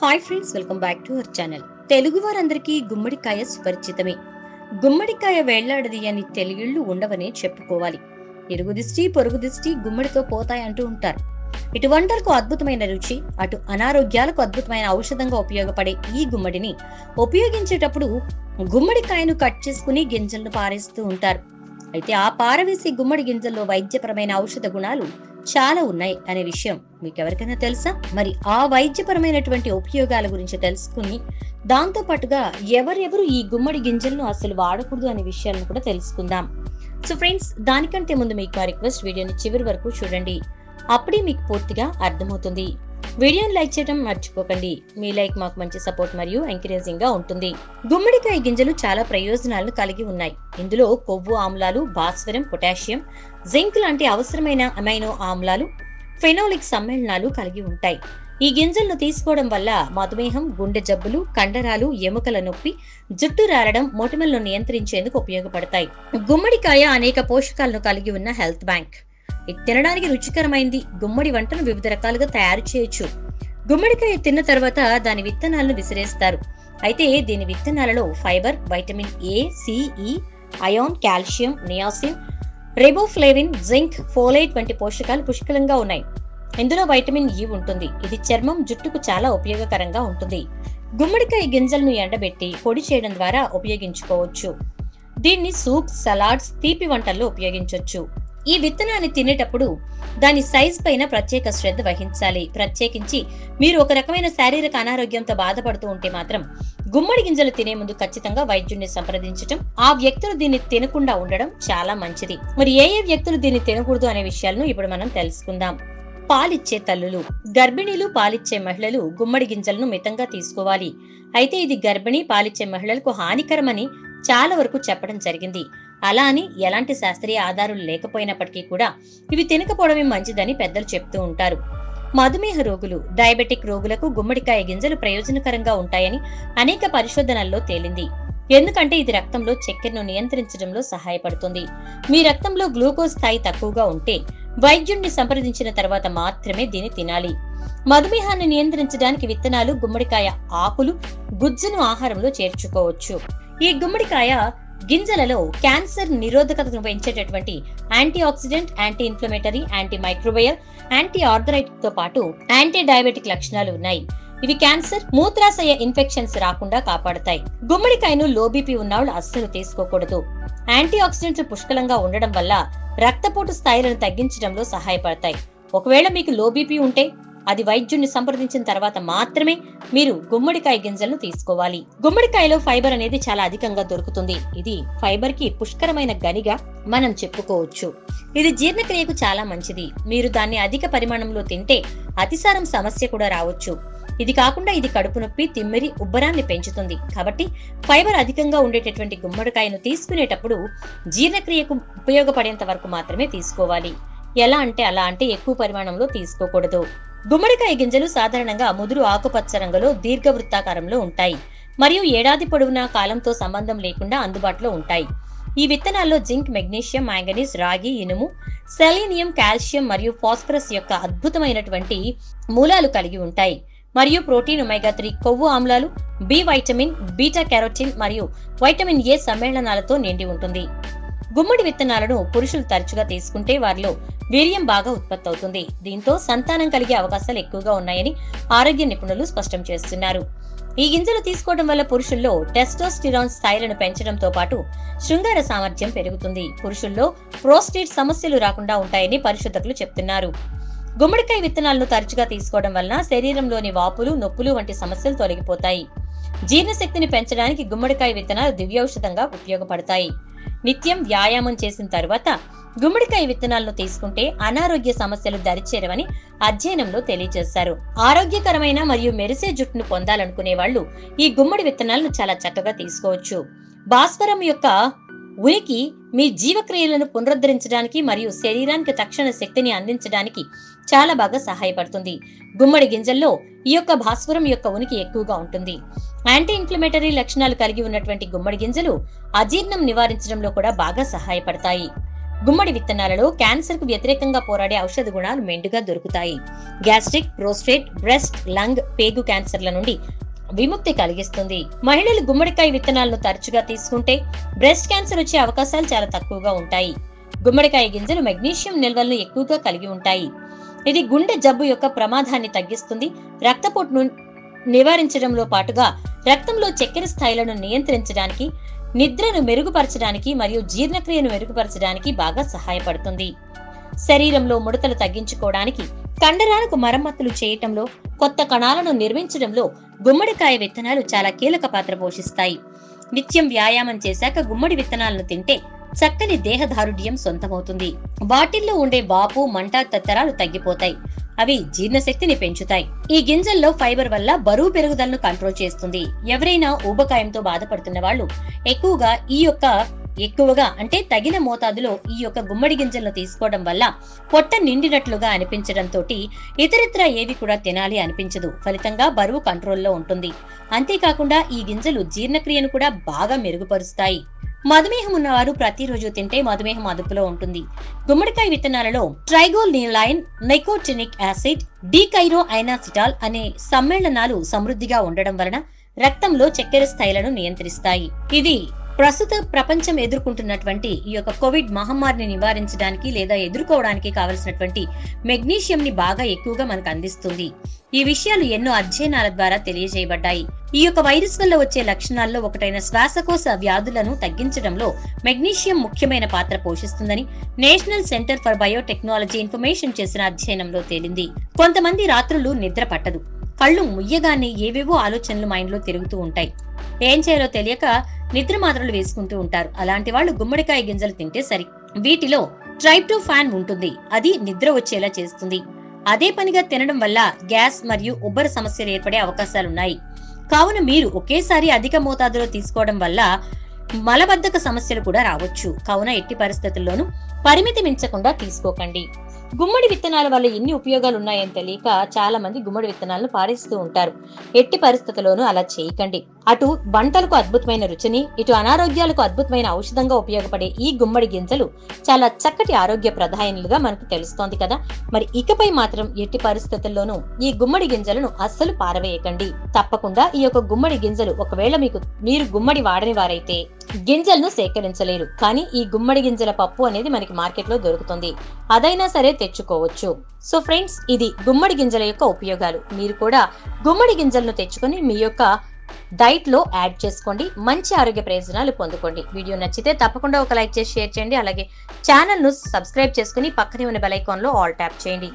Hi friends welcome back to our channel Telugu వారందరికీ గుమ్మడికాయ సుపరిచితమే. గుమ్మడికాయ వేళ్ళాడది అని తెలుగుళ్ళు ఉండవనే చెప్పుకోవాలి. ఇరుగు దిష్టి పొరుగు దిష్టి గుమ్మడితో పోతాయంటూ ఉంటారు. ఇటు వంటలకు అద్భుతమైన రుచి అటు అనారోగ్యాలకు అద్భుతమైన ఔషధంగా ఉపయోగపడే ఈ గుమ్మడిని ఉపయోగించేటప్పుడు గుమ్మడికాయను కట్ చేసుకుని గింజలను పారేస్తూ ఉంటారు. అయితే ఆ పారవేసి గుమ్మడి గింజల్లో వైద్యపరమైన ఔషధ గుణాలు చాలా ఉన్నాయి అనే విషయం మీకు ఎవరికైనా తెలుసా? మరి ఆ వైద్యపరమైనటువంటి ఉపయోగాల గురించి తెలుసుకుని దాంతో పాటుగా ఎవరెవరు ఈ గుమ్మడి గింజలను అసలు వాడకూడదు అనే విషయాలను కూడా తెలుసుకుందాం. సో ఫ్రెండ్స్ దానికంటే ముందు మీకు ఆ రిక్వెస్ట్ వీడియోని చివరి వరకు చూడండి. అప్పుడే మీకు పూర్తిగా అర్థమవుతుంది. వీడియోని లైక్ చేయడం మర్చిపోకండి. మీ లైక్ మాకు మంచి సపోర్ట్ మరియు ఎంకరేజింగ్గా ఉంటుంది. గుమ్మడికాయ గింజలు చాలా ప్రయోజనాలను కలిగి ఉన్నాయి. ఇందులో కొవ్వు ఆమ్లాలు భాస్వరం పొటాషియం జింక్ లాంటి అవసరమైన అమైనో ఆమ్లాలు ఫెనోలిక్ సమ్మేళనాలు కలిగి ఉంటాయి. ఈ గింజలను తీసుకోవడం వల్ల మధుమేహం గుండె జబ్బులు కండరాలు ఎముకల నొప్పి జుట్టు రాలడం మొటిమలను నియంత్రించేందుకు ఉపయోగపడతాయి. గుమ్మడికాయ అనేక పోషకాలను కలిగి ఉన్న హెల్త్ బ్యాంక్. తినడానికి రుచికరమైంది. గుమ్మడి వంటను వివిధ రకాలుగా తయారు చేయొచ్చు. గుమ్మడికాయ తిన్న తర్వాత దాని విత్తనాలను విసిరేస్తారు. అయితే దీని విత్తనాలలో fibre vitamin A C E e, iron calcium niacin riboflavin zinc folate వంటి పోషకాలు పుష్కలంగా ఉన్నాయి. ఇందులో వైటమిన్ ఇ ఉంటుంది. ఇది చర్మం జుట్టుకు చాలా ఉపయోగకరంగా ఉంటుంది. గుమ్మడికాయ గింజలను ఎండబెట్టి పొడి చేయడం ద్వారా ఉపయోగించుకోవచ్చు. దీన్ని సూప్ సలాడ్స్ తీపి వంటల్లో ఉపయోగించవచ్చు ఈ విత్తనాన్ని తినేటప్పుడు దాని సైజ్ పైన ప్రత్యేక శ్రద్ధ వహించాలి. ప్రత్యేకించి మీరు ఒక రకమైన శారీరక అనారోగ్యంతో బాధపడుతూ ఉంటే మాత్రం గుమ్మడి గింజలు తినే ముందు ఖచ్చితంగా వైద్యుడిని సంప్రదించడం ఆ వ్యక్తులు దీన్ని తినకుండా ఉండడం చాలా మంచిది. మరి ఏ ఏ వ్యక్తులు దీన్ని తినకూడదు అనే విషయాలను ఇప్పుడు మనం తెలుసుకుందాం. పాలిచ్చే తల్లులు గర్భిణీలు పాలిచ్చే మహిళలు గుమ్మడి గింజలను మితంగా తీసుకోవాలి. అయితే ఇది గర్భిణీ పాలిచ్చే మహిళలకు హానికరమని చాలా వరకు చెప్పడం జరిగింది. అలా అని ఎలాంటి శాస్త్రీయ ఆధారాలు లేకపోయినప్పటికీ కూడా ఇవి తినకపోవడమే మంచిదని పెద్దలు చెప్తూ ఉంటారు. మధుమేహ రోగులు డయాబెటిక్ రోగులకు గుమ్మడికాయ గింజలు ప్రయోజనకరంగా ఉంటాయని అనేక పరిశోధనల్లో తేలింది. ఎందుకంటే ఇది రక్తంలో చక్కెరను నియంత్రించడంలో సహాయపడుతుంది. మీ రక్తంలో గ్లూకోజ్ స్థాయి తక్కువగా ఉంటే వైద్యుడిని సంప్రదించిన తర్వాత మాత్రమే దీన్ని తినాలి. మధుమేహాన్ని నియంత్రించడానికి విత్తనాలు గుమ్మడికాయ ఆకులు గుజ్జును ఆహారంలో చేర్చుకోవచ్చు. ఈ గుమ్మడికాయ గింజలలో క్యాన్సర్ నిరోధకతను పెంచేటటువంటి antioxidant anti inflammatory antimicrobial anti ఆర్థరైట్తో పాటు యాంటీ డయాబెటిక్ లక్షణాలు ఉన్నాయి. ఇవి క్యాన్సర్ మూత్రాశయ ఇన్ఫెక్షన్స్ రాకుండా కాపాడతాయి. గుమ్మడికాయను లో బీపీ ఉన్నవాళ్ళు అస్సలు తీసుకోకూడదు. యాంటీ ఆక్సిడెంట్స్ పుష్కలంగా ఉండడం వల్ల రక్తపోటు స్థాయిలను తగ్గించడంలో సహాయపడతాయి. ఒకవేళ మీకు లో బీపీ ఉంటే అది వైద్యుడిని సంప్రదించిన తర్వాత మాత్రమే మీరు గుమ్మడికాయ గింజలను తీసుకోవాలి. గుమ్మడికాయలో ఫైబర్ అనేది చాలా అధికంగా దొరుకుతుంది. ఇది ఫైబర్కి పుష్కరమైన గనిగా మనం చెప్పుకోవచ్చు. ఇది జీర్ణక్రియకు చాలా మంచిది. మీరు దాన్ని అధిక పరిమాణంలో తింటే అతిసారం సమస్య కూడా రావచ్చు. ఇది కాకుండా ఇది కడుపు నొప్పి తిమ్మిరి ఉబ్బరాన్ని పెంచుతుంది. కాబట్టి ఫైబర్ అధికంగా ఉండేటటువంటి గుమ్మడికాయను తీసుకునేటప్పుడు జీర్ణక్రియకు ఉపయోగపడేంత వరకు మాత్రమే తీసుకోవాలి. ఎలా అంటే అలా అంటే ఎక్కువ పరిమాణంలో తీసుకోకూడదు. గుమ్మడికాయ గింజలు సాధారణంగా ముదురు ఆకుపచ్చ రంగులో దీర్ఘవృత్తాకారంలో ఉంటాయి. మరియు ఏడాది పొడవునా కాలంతో సంబంధం లేకుండా అందుబాటులో ఉంటాయి. ఈ విత్తనాల్లో జింక్ మెగ్నీషియం మ్యాంగనీస్ రాగి ఇనుము సెలీనియం కాల్షియం మరియు ఫాస్ఫరస్ యొక్క అద్భుతమైనటువంటి మూలాలు కలిగి ఉంటాయి. మరియు ప్రోటీన్ ఒమేగా త్రీ కొవ్వు ఆమ్లాలు బి వైటమిన్ బీటా కెరోటిన్ మరియు వైటమిన్ ఏ సమ్మేళనాలతో నిండి ఉంటుంది. గుమ్మడి విత్తనాలను పురుషులు తరచుగా తీసుకుంటే వారిలో వీర్యం బాగా ఉత్పత్తి అవుతుంది దీంతో సంతానం కలిగే అవకాశాలు ఎక్కువగా ఉన్నాయని ఆరోగ్య నిపుణులు స్పష్టం చేస్తున్నారు. ఈ గింజలు తీసుకోవడం వల్ల పురుషుల్లో టెస్టోస్టిరాన్ స్థాయిలను పెంచడంతో పాటు శృంగార సామర్థ్యం పెరుగుతుంది. పురుషుల్లో ప్రోస్టేట్ సమస్యలు రాకుండా ఉంటాయని పరిశోధకులు చెప్తున్నారు. గుమ్మడికాయ విత్తనాలను తరచుగా తీసుకోవడం వలన శరీరంలోని వాపులు నొప్పులు వంటి సమస్యలు తొలగిపోతాయి. జీర్ణశక్తిని పెంచడానికి గుమ్మడికాయ విత్తనాలు దివ్యౌషధంగా ఉపయోగపడతాయి. నిత్యం వ్యాయామం చేసిన తర్వాత గుమ్మడికాయ విత్తనాలను తీసుకుంటే అనారోగ్య సమస్యలు దరిచేరవని అధ్యయనంలో తెలియజేశారు. ఆరోగ్యకరమైన మరియు మెరిసే జుట్టును పొందాలనుకునే వాళ్ళు ఈ గుమ్మడి విత్తనాలను చాలా చక్కగా తీసుకోవచ్చు. భాస్వరం యొక్క ఉనికి మీ జీవక్రియలను పునరుద్ధరించడానికి మరియు శరీరానికి తక్షణ శక్తిని అందించడానికి చాలా బాగా సహాయపడుతుంది. గుమ్మడి గింజల్లో ఈ యొక్క భాస్వరం యొక్క ఉనికి ఎక్కువగా ఉంటుంది. యాంటీ ఇన్ఫ్లమేటరీ లక్షణాలు కలిగి ఉన్నటువంటి గుమ్మడి గింజలు అజీర్ణం నివారించడంలో కూడా బాగా సహాయపడతాయి. గుమ్మడి విత్తనాలలో క్యాన్సర్కు వ్యతిరేకంగా పోరాడే ఔషధ గుణాలు మెండుగా దొరుకుతాయి. గ్యాస్ట్రిక్ ప్రోస్టేట్ బ్రెస్ట్ లంగ్ పేగు క్యాన్సర్ల నుండి విముక్తి కలిగిస్తుంది. మహిళలు గుమ్మడికాయ విత్తనాలను తరచుగా తీసుకుంటే బ్రెస్ట్ క్యాన్సర్ వచ్చే అవకాశాలు చాలా తక్కువగా ఉంటాయి. గుమ్మడికాయ గింజలు మెగ్నీషియం నిల్వలను ఎక్కువగా కలిగి ఉంటాయి. ఇది గుండె జబ్బు యొక్క ప్రమాదాన్ని తగ్గిస్తుంది. రక్తపోటును నివారించడంలో పాటుగా రక్తంలో చక్కెర స్థాయిలను నియంత్రించడానికి నిద్రను మెరుగుపరచడానికి మరియు జీర్ణక్రియను మెరుగుపరచడానికి బాగా సహాయపడుతుంది. శరీరంలో ముడతలు తగ్గించుకోవడానికి కండరాలకు మరమ్మతులు చేయటంలో కొత్త కణాలను నిర్మించడంలో గుమ్మడికాయ విత్తనాలు చాలా కీలక పాత్ర పోషిస్తాయి. నిత్యం వ్యాయామం చేశాక గుమ్మడి విత్తనాలను తింటే చక్కని దేహదారుఢ్యం సొంతమవుతుంది. వాటిల్లో ఉండే వాపు మంట తత్తరాలు తగ్గిపోతాయి. అవి జీర్ణశక్తిని పెంచుతాయి. ఈ గింజల్లో ఫైబర్ వల్ల బరువు పెరుగుదలను కంట్రోల్ చేస్తుంది. ఎవరైనా ఊబకాయంతో బాధపడుతున్న వాళ్ళు ఎక్కువగా ఈ యొక్క ఎక్కువగా అంటే తగిన మోతాదులో ఈ యొక్క గుమ్మడి గింజలను తీసుకోవడం వల్ల పొట్ట నిండినట్లుగా అనిపించడంతో ఇతరిత్ర ఏవి కూడా తినాలి అనిపించదు. ఫలితంగా బరువు కంట్రోల్లో ఉంటుంది. అంతేకాకుండా ఈ గింజలు జీర్ణక్రియను కూడా బాగా మెరుగుపరుస్తాయి. మధుమేహం ఉన్నవారు ప్రతిరోజు తింటే మధుమేహం అదుపులో ఉంటుంది. గుమ్మడికాయ విత్తనాలలో ట్రైగోల్ నీలైన్ నైకోటినిక్ యాసిడ్ డీకైరో ఐనాసిటాల్ అనే సమ్మేళనాలు సమృద్ధిగా ఉండడం వలన రక్తంలో చక్కెర స్థాయిలను నియంత్రిస్తాయి. ఇది ప్రస్తుత ప్రపంచం ఎదుర్కొంటున్నటువంటి ఈ యొక్క కోవిడ్ మహమ్మారిని నివారించడానికి లేదా ఎదుర్కోవడానికి కావలసినటువంటి మెగ్నీషియం ని బాగా ఎక్కువగా మనకు అందిస్తుంది. ఈ విషయాలు ఎన్నో అధ్యయనాల ద్వారా తెలియజేయబడ్డాయి. ఈ యొక్క వైరస్ వల్ల వచ్చే లక్షణాల్లో ఒకటైన శ్వాసకోశ వ్యాధులను తగ్గించడంలో మెగ్నీషియం ముఖ్యమైన పాత్ర పోషిస్తుందని national centre for biotechnology information చేసిన అధ్యయనంలో తేలింది. కొంతమంది రాత్రులు నిద్ర పట్టదు. కళ్ళు ముయ్యగానే ఏవేవో ఆలోచనలు మైండ్లో తిరుగుతూ ఉంటాయి. ఏం చేయాలో తెలియక నిద్ర మాత్రలు వేసుకుంటూ ఉంటారు. అలాంటి వాళ్ళు గుమ్మడికాయ గింజలు తింటే సరి. వీటిలో ట్రైప్టోఫాన్ ఉంటుంది. అది నిద్ర వచ్చేలా చేస్తుంది. అదే పనిగా తినడం వల్ల గ్యాస్ మరియు ఉబ్బర సమస్యలు ఏర్పడే అవకాశాలున్నాయి. కావున మీరు ఒకేసారి అధిక మోతాదులో తీసుకోవడం వల్ల మలబద్ధక సమస్యలు కూడా రావచ్చు. కావున ఎట్టి పరిస్థితుల్లోనూ పరిమితి మించకుండా తీసుకోకండి. గుమ్మడి విత్తనాల వల్ల ఎన్ని ఉపయోగాలు ఉన్నాయని తెలియక చాలా మంది గుమ్మడి విత్తనాలను పారేస్తూ ఉంటారు. ఎట్టి పరిస్థితుల్లోనూ అలా చేయకండి. అటు వంటలకు అద్భుతమైన రుచిని ఇటు అనారోగ్యాలకు అద్భుతమైన ఔషధంగా ఉపయోగపడే ఈ గుమ్మడి గింజలు చాలా చక్కటి ఆరోగ్య ప్రధాయనులుగా మనకు తెలుస్తోంది కదా. మరి ఇకపై మాత్రం ఎట్టి పరిస్థితుల్లోనూ ఈ గుమ్మడి గింజలను అస్సలు పారవేయకండి. తప్పకుండా ఈ యొక్క గుమ్మడి గింజలు ఒకవేళ మీకు మీరు గుమ్మడి వాడని వారైతే గింజలను సేకరించలేరు. కానీ ఈ గుమ్మడి గింజల పప్పు అనేది మనకి మార్కెట్లో దొరుకుతుంది. అదైనా సరే తెచ్చుకోవచ్చు. సో ఫ్రెండ్స్ ఇది గుమ్మడి గింజల యొక్క ఉపయోగాలు. మీరు కూడా గుమ్మడి గింజలను తెచ్చుకొని మీ యొక్క డైట్లో యాడ్ చేసుకోండి. మంచి ఆరోగ్య ప్రయోజనాలు పొందుకోండి. వీడియో నచ్చితే తప్పకుండా ఒక లైక్ చేసి షేర్ చేయండి. అలాగే ఛానల్ను సబ్స్క్రైబ్ చేసుకుని పక్కనే ఉన్న బెల్ ఐకాన్లో ఆల్ ట్యాప్ చేయండి.